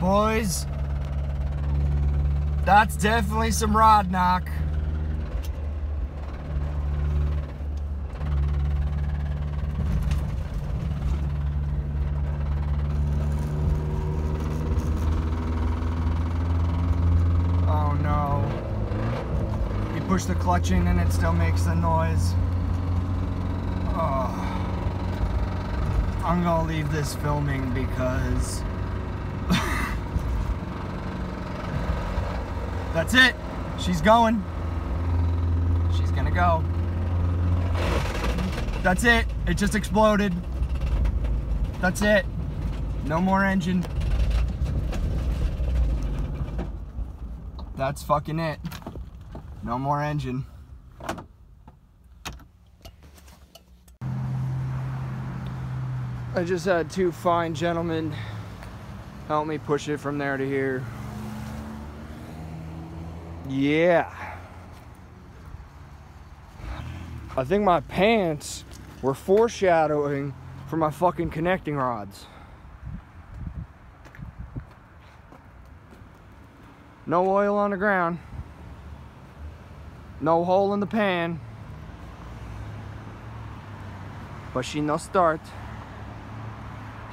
boys. That's definitely some rod knock. Oh no. You push the clutch in and it still makes the noise. Oh. I'm gonna leave this filming because that's it. She's going. She's gonna go. That's it. It just exploded. That's it. No more engine. That's fucking it. No more engine. I just had two fine gentlemen help me push it from there to here. Yeah. I think my pants were foreshadowing for my fucking connecting rods. No oil on the ground. No hole in the pan. But she no start.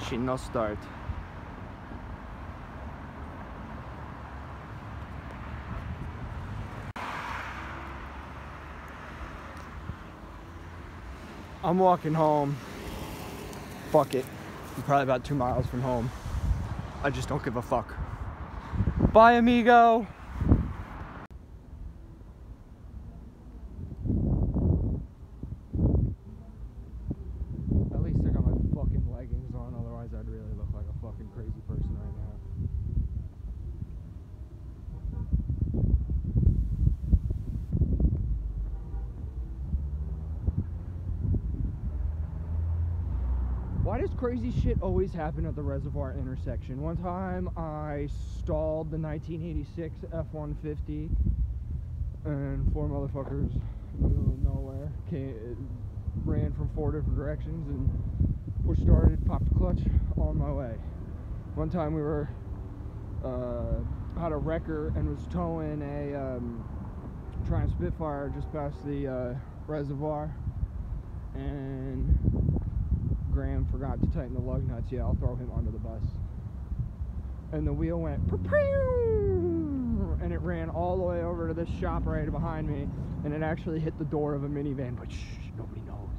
She no start. I'm walking home. Fuck it. I'm probably about two miles from home. I just don't give a fuck. Bye, amigo. At least I got my fucking leggings on, otherwise I'd really look like a fucking crazy person right now. Why does crazy shit always happen at the reservoir intersection? One time I stalled the 1986 F-150 and four motherfuckers middle of nowhere came, ran from four different directions and push started, popped the clutch on my way. One time we were uh, had a wrecker and was towing a um, Triumph Spitfire just past the uh, reservoir and Graham forgot to tighten the lug nuts. Yeah, I'll throw him under the bus. And the wheel went and it ran all the way over to this shop right behind me and it actually hit the door of a minivan, but shh, nobody knows.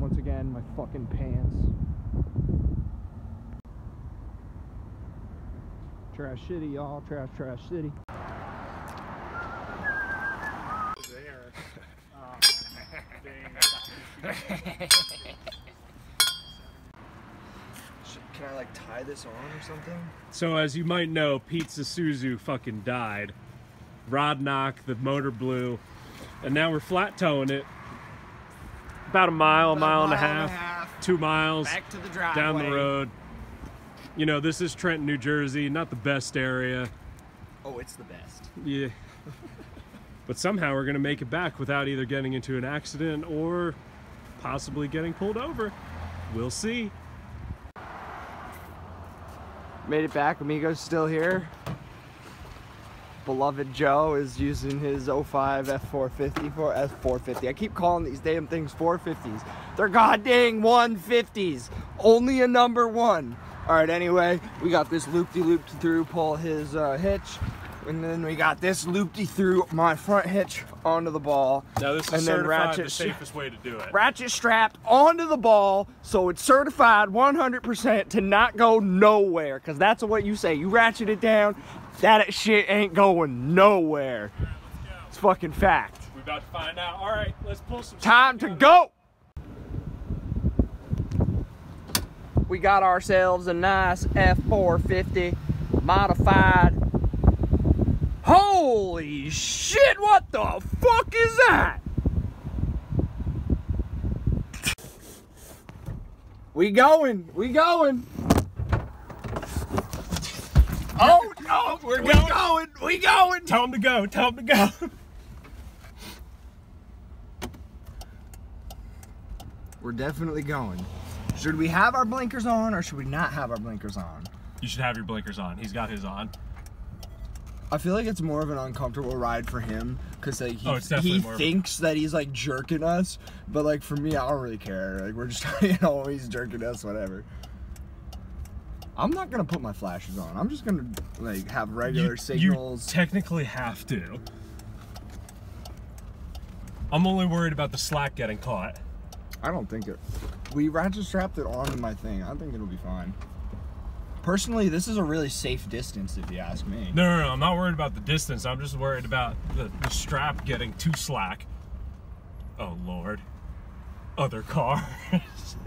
Once again, my fucking pants. Trash city, y'all. Trash, trash city. there. Oh, Can I like tie this on or something? So as you might know, Pete Suzu fucking died. Rod knock, the motor blew, and now we're flat towing it. About a mile, a mile, and, a half, two miles Back to the driveway. down the road. You know, this is Trenton, New Jersey, not the best area. Oh, it's the best. Yeah. but somehow we're gonna make it back without either getting into an accident or possibly getting pulled over. We'll see. Made it back. Amigo's still here. Beloved Joe is using his 05 F450 for F450. I keep calling these damn things 450s. They're goddamn 150s. Only a number one. All right. Anyway, we got this loop-de-loop through pull his uh, hitch, and then we got this loop-de through my front hitch onto the ball. Now this is And then certified ratchet the safest way to do it. ratchet strapped onto the ball so it's certified 100% to not go nowhere because that's what you say you ratchet it down that shit ain't going nowhere it's fucking fact We're about to find out. All right, let's pull some. time to go we got ourselves a nice f450 modified holy shit what the fuck is that We going. We going. Oh no, we're we going. going. We going. Tell him to go. Tell him to go. We're definitely going. Should we have our blinkers on or should we not have our blinkers on? You should have your blinkers on. He's got his on. I feel like it's more of an uncomfortable ride for him because like he, Oh, he thinks that he's like jerking us, but like for me, I don't really care. Like we're just you know he's jerking us, whatever. I'm not gonna put my flashes on. I'm just gonna like have regular you, signals. You technically have to. I'm only worried about the slack getting caught. I don't think it. We ratchet strapped it onto my thing. I think it'll be fine. Personally, this is a really safe distance if you ask me. No, no, no. I'm not worried about the distance. I'm just worried about the, the strap getting too slack. Oh, Lord. Other cars.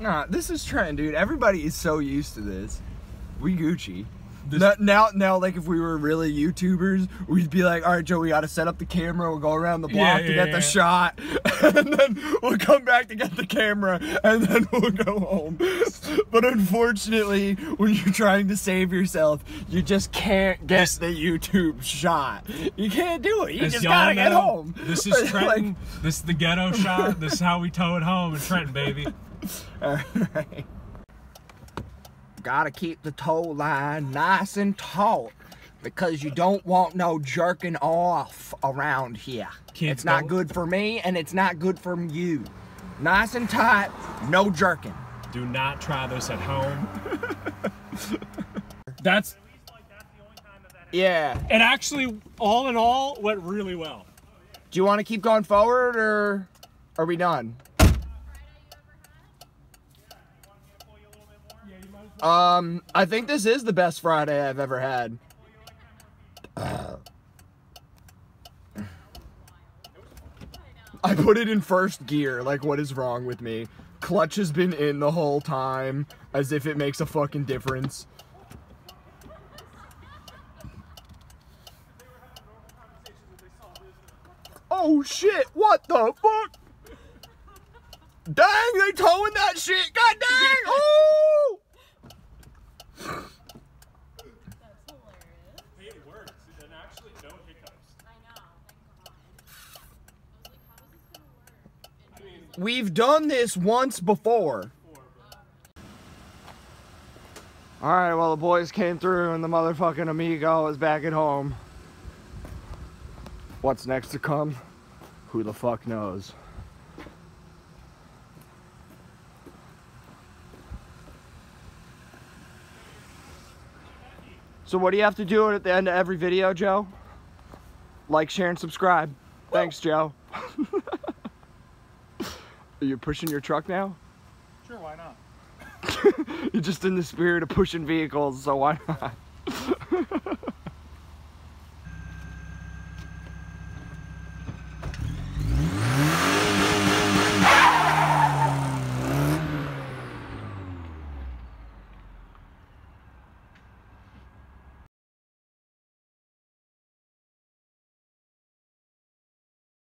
Nah, this is Trent, dude. Everybody is so used to this. We Gucci. Now, now, now, like if we were really YouTubers, we'd be like, "All right, Joe, we got to set up the camera. We'll go around the block Yeah, to yeah, get the shot, and then we'll come back to get the camera, and then we'll go home." But unfortunately, when you're trying to save yourself, you just can't get the YouTube shot. You can't do it. You As just gotta get home. This is Like, this is the ghetto shot. This is how we tow it home in Trenton, baby. Alright. Gotta keep the tow line nice and taut because you don't want no jerking off around here. It's not good for me and it's not good for you. Nice and tight, no jerking. Do not try this at home. That's Yeah. it. Actually, all in all, went really well. Do you want to keep going forward or are we done? Um, I think this is the best Friday I've ever had. I put it in first gear. Like, what is wrong with me? Clutch has been in the whole time, as if it makes a fucking difference. Oh shit, what the fuck? Dang, they towing that shit. God dang. Oh! That's hilarious. It works, and actually no hiccups. I know. Thank God. I was like, how is this gonna work? We've done this once before. Alright, well, the boys came through and the motherfucking Amigo is back at home. What's next to come? Who the fuck knows? So, what do you have to do at the end of every video, Joe? Like, share, and subscribe. Thanks, Joe. Are you pushing your truck now? Sure, why not? You're just in the spirit of pushing vehicles, so why not?